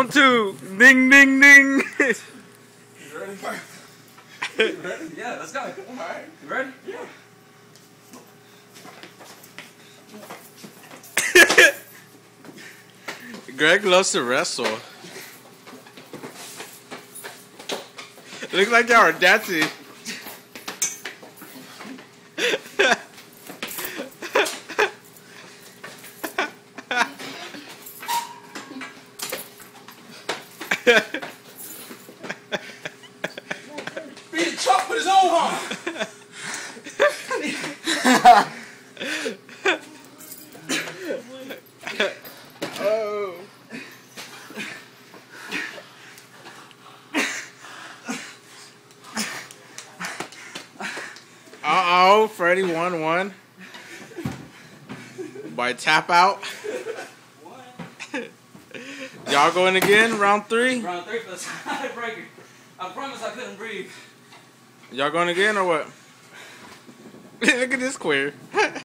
Round two. Ding, ding, ding. You ready? You ready? Yeah, let's go. Alright. You ready? Yeah. Greg loves to wrestle. Looks like y'all are dancing. Beat Chuck with his own heart. oh. Uh oh, Freddy won one by tap out. Y'all going again, round three? Round three for the tiebreaker. I promise I couldn't breathe. Y'all going again or what? Look at this queer.